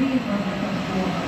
viva da tua.